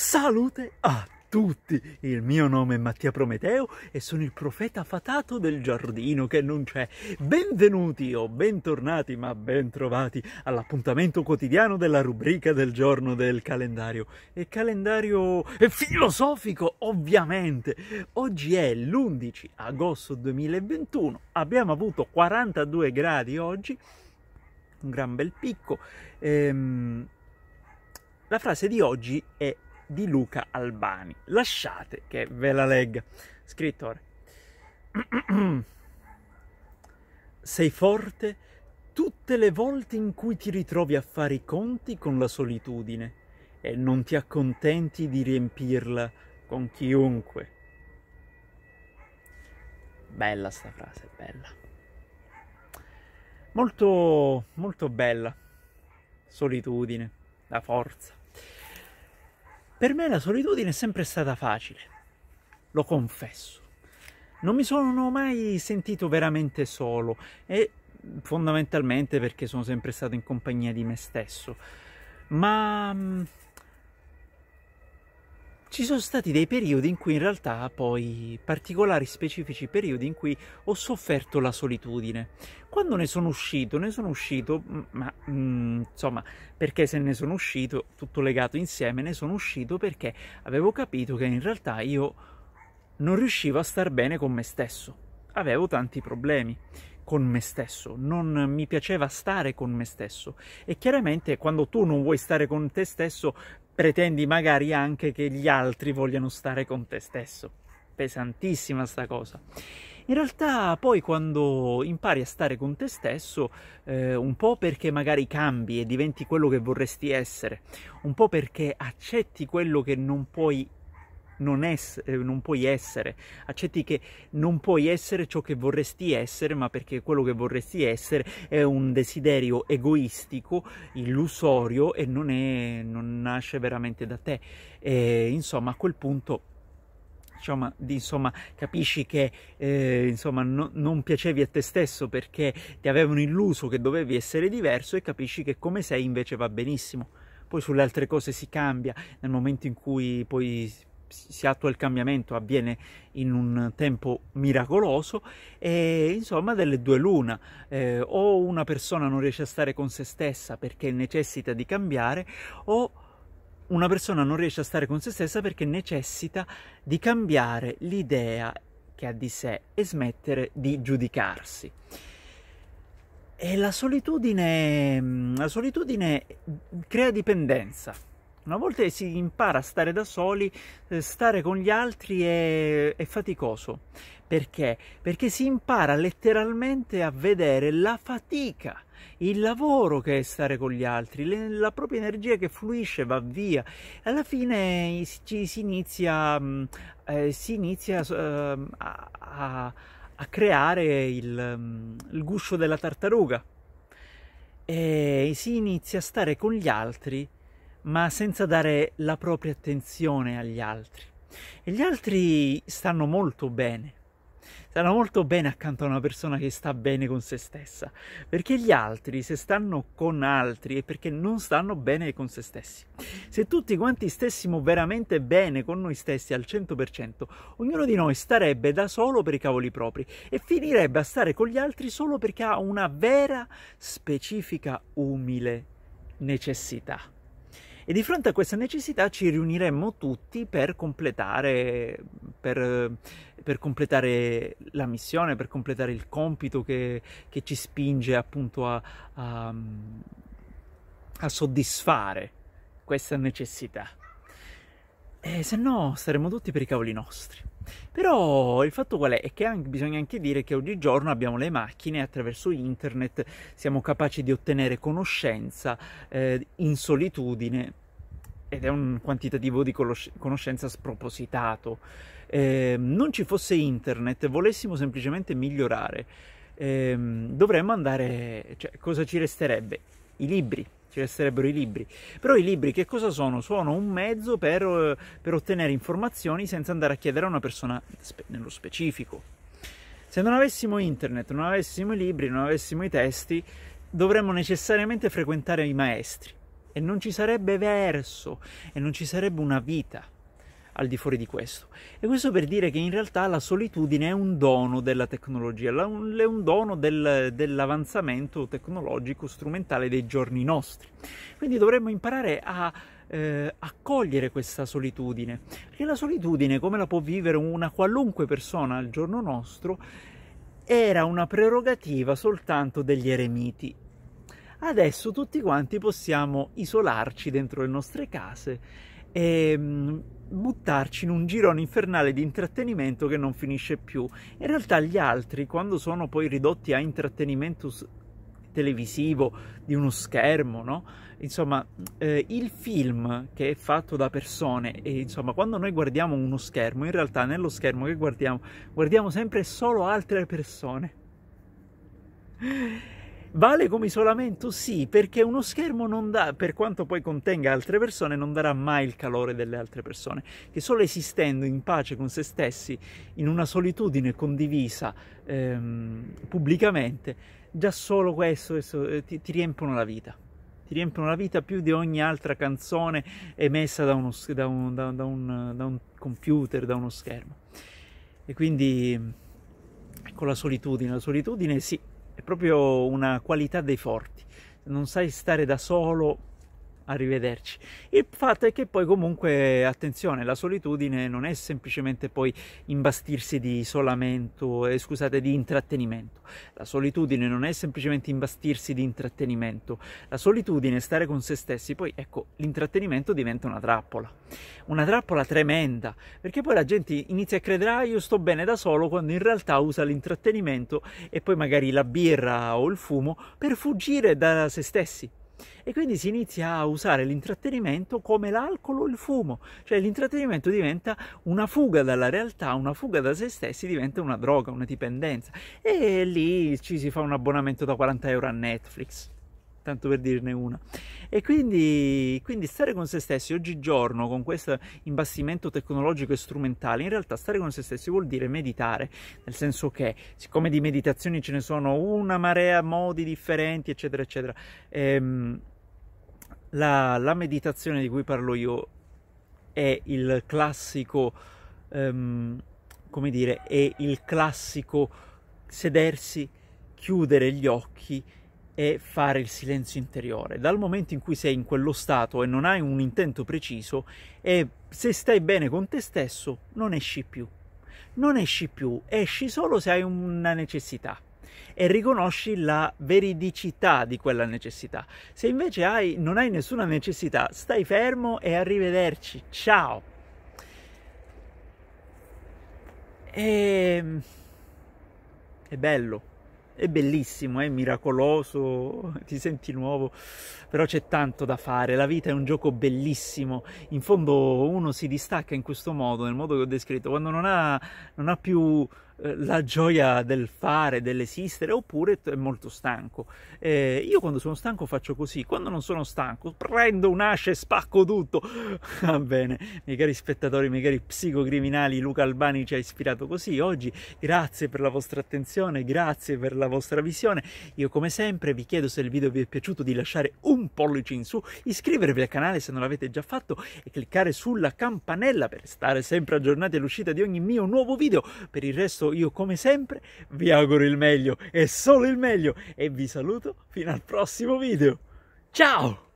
Salute a tutti! Il mio nome è Mattia Prometeo e sono il profeta fatato del giardino che non c'è. Benvenuti o bentornati, ma bentrovati all'appuntamento quotidiano della rubrica del giorno del calendario. E calendario filosofico, ovviamente. Oggi è l'11 agosto 2021. Abbiamo avuto 42 gradi oggi, un gran bel picco. Ehm, la frase di oggi è di Luca Albani. Lasciate che ve la legga. Scrittore. Sei forte tutte le volte in cui ti ritrovi a fare i conti con la solitudine e non ti accontenti di riempirla con chiunque. Bella sta frase, bella. Molto, molto bella. Solitudine, la forza. Per me la solitudine è sempre stata facile, lo confesso. Non mi sono mai sentito veramente solo e fondamentalmente perché sono sempre stato in compagnia di me stesso. Ma mm, ci sono stati dei periodi in cui in realtà poi particolari specifici periodi in cui ho sofferto la solitudine. Quando ne sono uscito ne sono uscito ma mm, insomma perché se ne sono uscito tutto legato insieme ne sono uscito perché avevo capito che in realtà io non riuscivo a star bene con me stesso. Avevo tanti problemi con me stesso, non mi piaceva stare con me stesso e chiaramente quando tu non vuoi stare con te stesso pretendi magari anche che gli altri vogliano stare con te stesso. Pesantissima sta cosa. In realtà poi quando impari a stare con te stesso, eh, un po' perché magari cambi e diventi quello che vorresti essere, un po' perché accetti quello che non puoi non, es- eh, non puoi essere, accetti che non puoi essere ciò che vorresti essere, ma perché quello che vorresti essere è un desiderio egoistico, illusorio e non, è, non nasce veramente da te. E, insomma, a quel punto Insomma, di, insomma, capisci che eh, insomma, no, non piacevi a te stesso perché ti avevano illuso che dovevi essere diverso e capisci che come sei invece va benissimo. Poi sulle altre cose si cambia nel momento in cui poi si attua il cambiamento, avviene in un tempo miracoloso e insomma delle due l'una, eh, o una persona non riesce a stare con se stessa perché necessita di cambiare o una persona non riesce a stare con se stessa perché necessita di cambiare l'idea che ha di sé e smettere di giudicarsi. E la solitudine, la solitudine crea dipendenza una volta che si impara a stare da soli, eh, stare con gli altri è, è faticoso. Perché? Perché si impara letteralmente a vedere la fatica, il lavoro che è stare con gli altri, le, la propria energia che fluisce, va via. Alla fine ci, si inizia, mm, eh, si inizia eh, a, a, a, creare il, mm, il guscio della tartaruga e si inizia a stare con gli altri ma senza dare la propria attenzione agli altri. E gli altri stanno molto bene, stanno molto bene accanto a una persona che sta bene con se stessa, perché gli altri, se stanno con altri, è perché non stanno bene con se stessi. Se tutti quanti stessimo veramente bene con noi stessi al 100%, ognuno di noi starebbe da solo per i cavoli propri e finirebbe a stare con gli altri solo perché ha una vera, specifica, umile necessità. E di fronte a questa necessità ci riuniremmo tutti per completare, per, per completare la missione, per completare il compito che, che ci spinge appunto a, a, a soddisfare questa necessità. E se no staremmo tutti per i cavoli nostri. Però il fatto qual è? È che anche, bisogna anche dire che oggigiorno abbiamo le macchine, attraverso internet siamo capaci di ottenere conoscenza eh, in solitudine ed è un quantitativo di conoscenza spropositato. Eh, non ci fosse internet, volessimo semplicemente migliorare, eh, dovremmo andare, cioè, cosa ci resterebbe? I libri, ci resterebbero i libri. Però i libri che cosa sono? Sono un mezzo per, per ottenere informazioni senza andare a chiedere a una persona nello specifico. Se non avessimo internet, non avessimo i libri, non avessimo i testi, dovremmo necessariamente frequentare i maestri e non ci sarebbe verso e non ci sarebbe una vita al di fuori di questo. E questo per dire che in realtà la solitudine è un dono della tecnologia, è un dono del, dell'avanzamento tecnologico strumentale dei giorni nostri. Quindi dovremmo imparare a eh, accogliere questa solitudine, perché la solitudine, come la può vivere una qualunque persona al giorno nostro, era una prerogativa soltanto degli eremiti. Adesso tutti quanti possiamo isolarci dentro le nostre case e mm, buttarci in un girone infernale di intrattenimento che non finisce più. In realtà gli altri, quando sono poi ridotti a intrattenimento televisivo di uno schermo, no? Insomma, eh, il film che è fatto da persone e insomma, quando noi guardiamo uno schermo, in realtà nello schermo che guardiamo, guardiamo sempre solo altre persone. Vale come isolamento? Sì, perché uno schermo non dà, per quanto poi contenga altre persone, non darà mai il calore delle altre persone, che solo esistendo in pace con se stessi, in una solitudine condivisa ehm, pubblicamente, già solo questo, questo eh, ti, ti riempiono la vita ti riempiono la vita più di ogni altra canzone emessa da, uno, da, un, da, da, un, un, computer, da uno schermo. E quindi ecco la solitudine. La solitudine sì, è proprio una qualità dei forti. Non sai stare da solo arrivederci. Il fatto è che poi comunque, attenzione, la solitudine non è semplicemente poi imbastirsi di isolamento, eh, scusate, di intrattenimento. La solitudine non è semplicemente imbastirsi di intrattenimento. La solitudine è stare con se stessi. Poi, ecco, l'intrattenimento diventa una trappola. Una trappola tremenda, perché poi la gente inizia a credere, ah, io sto bene da solo, quando in realtà usa l'intrattenimento e poi magari la birra o il fumo per fuggire da se stessi e quindi si inizia a usare l'intrattenimento come l'alcol o il fumo, cioè l'intrattenimento diventa una fuga dalla realtà, una fuga da se stessi, diventa una droga, una dipendenza. E lì ci si fa un abbonamento da 40 euro a Netflix tanto per dirne una. E quindi, quindi, stare con se stessi oggigiorno, con questo imbastimento tecnologico e strumentale, in realtà stare con se stessi vuol dire meditare, nel senso che, siccome di meditazioni ce ne sono una marea, modi differenti, eccetera, eccetera, ehm, la, la, meditazione di cui parlo io è il classico, ehm, come dire, è il classico sedersi, chiudere gli occhi e fare il silenzio interiore. Dal momento in cui sei in quello stato e non hai un intento preciso e se stai bene con te stesso, non esci più. Non esci più, esci solo se hai una necessità e riconosci la veridicità di quella necessità. Se invece hai, non hai nessuna necessità, stai fermo e arrivederci. Ciao. E... Ehm, è bello è bellissimo, è miracoloso, ti senti nuovo, però c'è tanto da fare, la vita è un gioco bellissimo, in fondo uno si distacca in questo modo, nel modo che ho descritto, quando non ha, non ha più eh, la gioia del fare, dell'esistere, oppure è molto stanco. Eh, io quando sono stanco faccio così, quando non sono stanco prendo un'ascia e spacco tutto. Va bene, miei cari spettatori, miei cari psicocriminali, Luca Albani ci ha ispirato così oggi. Grazie per la vostra attenzione, grazie per la vostra visione. Io come sempre vi chiedo se il video vi è piaciuto di lasciare un pollice in su, iscrivervi al canale se non l'avete già fatto e cliccare sulla campanella per stare sempre aggiornati all'uscita di ogni mio nuovo video. Per il resto io come sempre vi auguro il meglio e solo il meglio e vi saluto fino al prossimo video. Ciao!